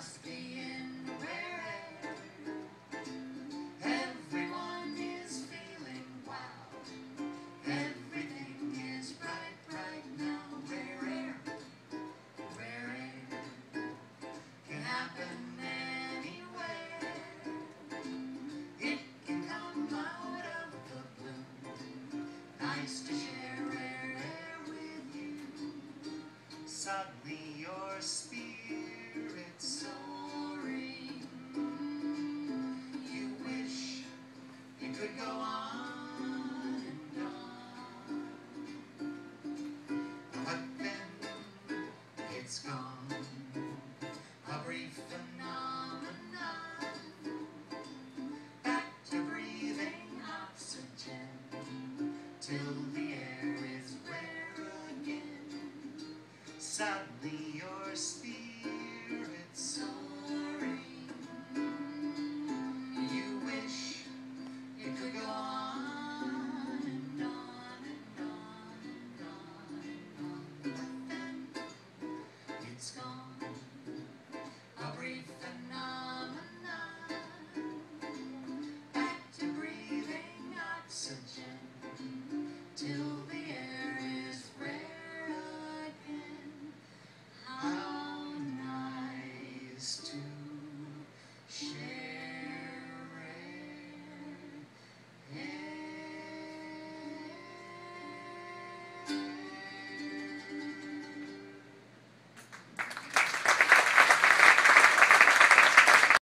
must be in. Everyone is feeling. Everything is bright, bright now. Rare rare can happen anywhere. It can come out of the blue. Nice to share rare air with you. Suddenly your spirit. Could go on and on. But then it's gone. A brief phenomenon. Back to breathing oxygen till the air is rare again. Suddenly your spirit